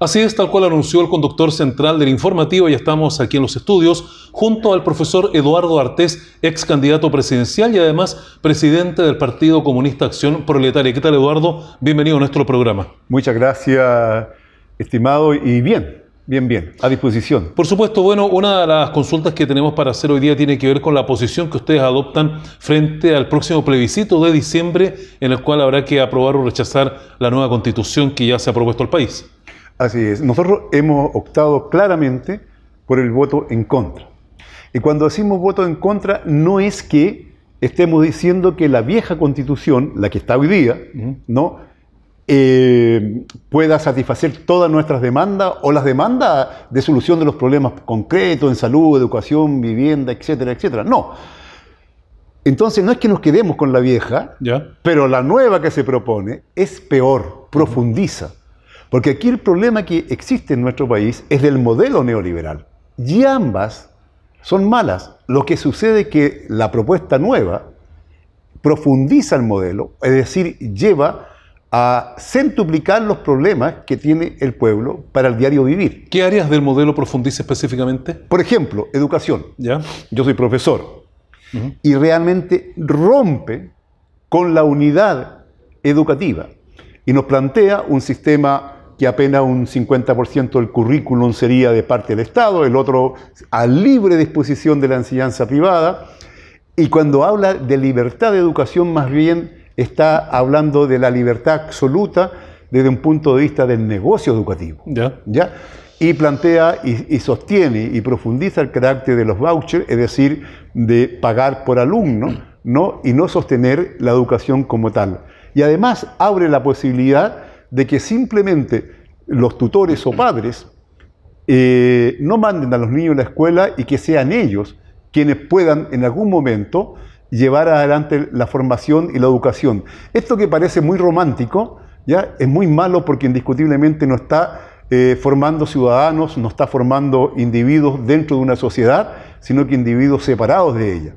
Así es, tal cual anunció el conductor central del informativo, y estamos aquí en los estudios junto al profesor Eduardo Artés, ex candidato presidencial y además presidente del Partido Comunista Acción Proletaria. ¿Qué tal, Eduardo? Bienvenido a nuestro programa. Muchas gracias, estimado, y bien, Bien, bien, a disposición. Por supuesto, bueno, una de las consultas que tenemos para hacer hoy día tiene que ver con la posición que ustedes adoptan frente al próximo plebiscito de diciembre, en el cual habrá que aprobar o rechazar la nueva constitución que ya se ha propuesto al país. Así es, nosotros hemos optado claramente por el voto en contra. Y cuando decimos voto en contra, no es que estemos diciendo que la vieja constitución, la que está hoy día, ¿no? Eh, pueda satisfacer todas nuestras demandas o las demandas de solución de los problemas concretos en salud, educación, vivienda, etcétera, etcétera. No. Entonces no es que nos quedemos con la vieja, pero la nueva que se propone es peor, profundiza. Porque aquí el problema que existe en nuestro país es del modelo neoliberal. Y ambas son malas. Lo que sucede es que la propuesta nueva profundiza el modelo, es decir, lleva a centuplicar los problemas que tiene el pueblo para el diario vivir. ¿Qué áreas del modelo profundiza específicamente? Por ejemplo, educación. ¿Ya? Yo soy profesor y realmente rompe con la unidad educativa y nos plantea un sistema que apenas un 50% del currículum sería de parte del Estado, el otro a libre disposición de la enseñanza privada, y cuando habla de libertad de educación más bien está hablando de la libertad absoluta desde un punto de vista del negocio educativo. ¿Ya? ¿Ya? Y plantea y, sostiene y profundiza el carácter de los vouchers, es decir, de pagar por alumno, ¿no? y no sostener la educación como tal. Y además abre la posibilidad de que simplemente los tutores o padres eh, no manden a los niños a la escuela y que sean ellos quienes puedan en algún momento llevar adelante la formación y la educación. Esto que parece muy romántico, ¿ya? es muy malo porque indiscutiblemente no está eh, formando ciudadanos, no está formando individuos dentro de una sociedad, sino que individuos separados de ella.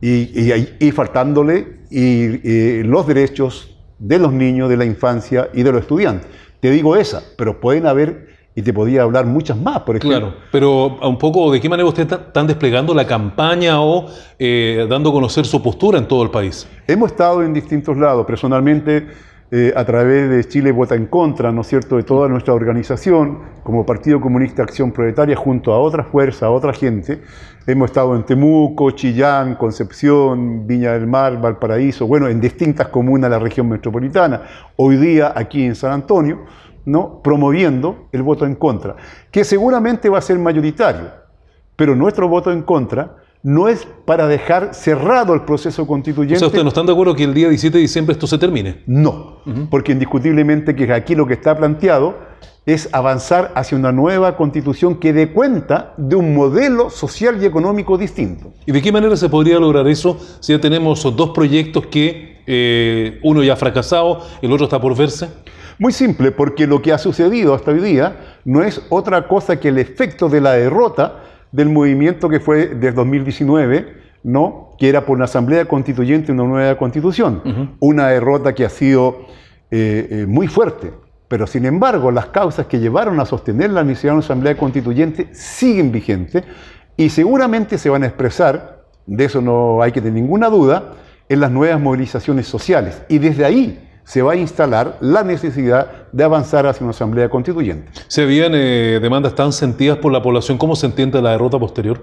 y, y, faltándole y, los derechos de los niños, de la infancia y de los estudiantes. Te digo esa, pero pueden haber y te podía hablar muchas más, por ejemplo. Claro, pero un poco, ¿de qué manera ustedes están desplegando la campaña o eh, dando a conocer su postura en todo el país? Hemos estado en distintos lados. Personalmente, eh, a través de Chile Vota en Contra, ¿no cierto?, de toda nuestra organización, como Partido Comunista Acción Proletaria, junto a otras fuerzas, a otra gente, hemos estado en Temuco, Chillán, Concepción, Viña del Mar, Valparaíso, bueno, en distintas comunas de la región metropolitana. Hoy día aquí en San Antonio, ¿no? promoviendo el voto en contra, que seguramente va a ser mayoritario, pero nuestro voto en contra no es para dejar cerrado el proceso constituyente. O sea, ¿ustedes no están de acuerdo que el día 17 de diciembre esto se termine? No, porque indiscutiblemente que aquí lo que está planteado es avanzar hacia una nueva constitución que dé cuenta de un modelo social y económico distinto. ¿Y de qué manera se podría lograr eso si ya tenemos dos proyectos que eh, uno ya ha fracasado, el otro está por verse? Muy simple, porque lo que ha sucedido hasta hoy día no es otra cosa que el efecto de la derrota del movimiento que fue del 2019, ¿no? que era por una asamblea constituyente una nueva constitución. Una derrota que ha sido eh, eh, muy fuerte. Pero sin embargo, las causas que llevaron a sostener la necesidad de una asamblea constituyente siguen vigentes y seguramente se van a expresar, de eso no hay que tener ninguna duda, en las nuevas movilizaciones sociales. Y desde ahí se va a instalar la necesidad de avanzar hacia una asamblea constituyente. ¿Se habían eh, demandas tan sentidas por la población? ¿Cómo se entiende la derrota posterior?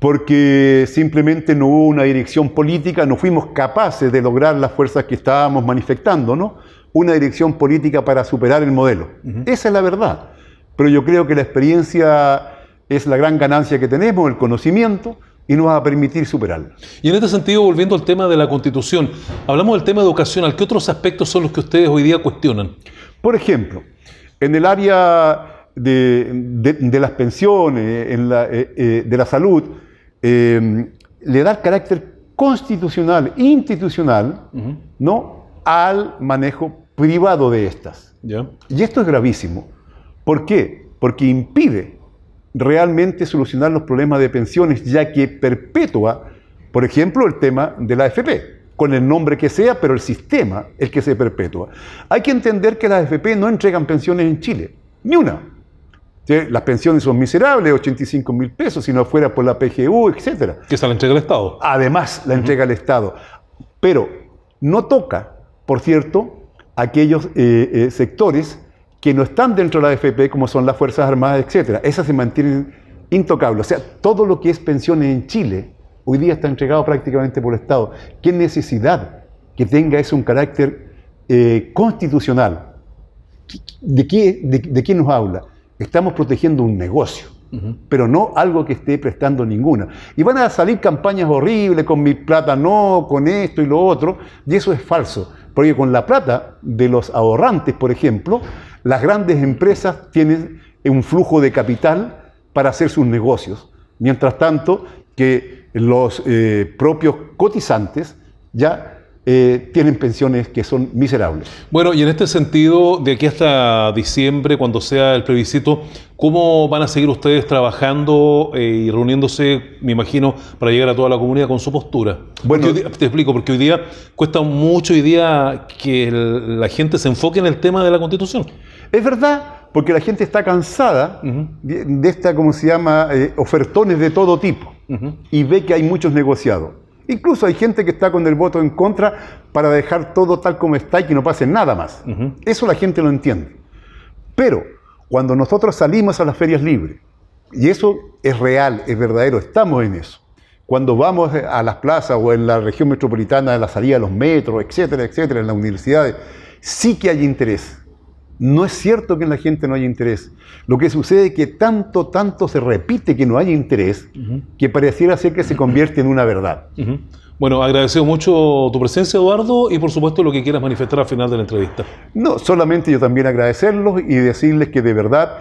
Porque simplemente no hubo una dirección política, no fuimos capaces de lograr las fuerzas que estábamos manifestando, ¿no? Una dirección política para superar el modelo. Esa es la verdad. Pero yo creo que la experiencia es la gran ganancia que tenemos, el conocimiento, y nos va a permitir superarlo. Y en este sentido, volviendo al tema de la Constitución, hablamos del tema educacional. ¿Qué otros aspectos son los que ustedes hoy día cuestionan? Por ejemplo, en el área de, las pensiones, en la, eh, eh, de la salud, eh, le da carácter constitucional, institucional, ¿no? al manejo privado de estas. Y esto es gravísimo. ¿Por qué? Porque impide realmente solucionar los problemas de pensiones, ya que perpetúa, por ejemplo, el tema de la AFP, con el nombre que sea, pero el sistema el que se perpetúa. Hay que entender que las AFP no entregan pensiones en Chile, Ni una. Las pensiones son miserables, 85 mil pesos, si no fuera por la PGU, etc. Que se la entrega el Estado. Además, la entrega el Estado. Pero no toca, por cierto, aquellos eh, eh, sectores que no están dentro de la AFP, como son las Fuerzas Armadas, etc. Esas se mantienen intocables. O sea, todo lo que es pensiones en Chile, hoy día está entregado prácticamente por el Estado. ¿Qué necesidad que tenga eso un carácter eh, constitucional? ¿De qué, de, qué nos habla? Estamos protegiendo un negocio, pero no algo que esté prestando ninguna. Y van a salir campañas horribles con mi plata no, con esto y lo otro, y eso es falso. Porque con la plata de los ahorrantes, por ejemplo, las grandes empresas tienen un flujo de capital para hacer sus negocios. Mientras tanto, que los eh, propios cotizantes ya eh, tienen pensiones que son miserables. Bueno, y en este sentido, de aquí hasta diciembre, cuando sea el plebiscito, ¿cómo van a seguir ustedes trabajando eh, y reuniéndose, me imagino, para llegar a toda la comunidad con su postura? Bueno, te explico, porque hoy día cuesta mucho hoy día que la gente se enfoque en el tema de la Constitución. Es verdad, porque la gente está cansada de, esta, como se llama, eh, ofertones de todo tipo, y ve que hay muchos negociados. Incluso hay gente que está con el voto en contra para dejar todo tal como está y que no pase nada más. Eso la gente lo entiende. Pero cuando nosotros salimos a las ferias libres, y eso es real, es verdadero, estamos en eso. Cuando vamos a las plazas o en la región metropolitana, de la salida de los metros, etcétera, etcétera, en las universidades, sí que hay interés. No es cierto que en la gente no haya interés. Lo que sucede es que tanto, tanto se repite que no hay interés, que pareciera ser que se convierte en una verdad. Bueno, agradecido mucho tu presencia, Eduardo, y por supuesto lo que quieras manifestar al final de la entrevista. No, solamente yo también agradecerlos y decirles que de verdad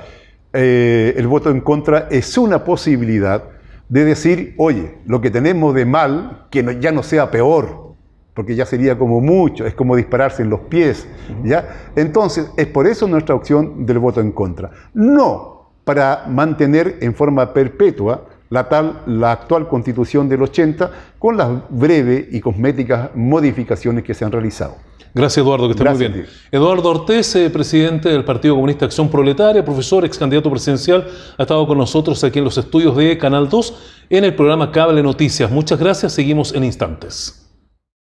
eh, el voto en contra es una posibilidad de decir, oye, lo que tenemos de mal, que ya no sea peor, porque ya sería como mucho, es como dispararse en los pies, ¿ya? Entonces, es por eso nuestra opción del voto en contra. No para mantener en forma perpetua la, tal, la actual constitución del 80 con las breves y cosméticas modificaciones que se han realizado. Gracias, Eduardo, que esté muy bien. Eduardo Ortez, eh, presidente del Partido Comunista Acción Proletaria, profesor, ex candidato presidencial, ha estado con nosotros aquí en los estudios de Canal 2 en el programa Cable Noticias. Muchas gracias, seguimos en instantes.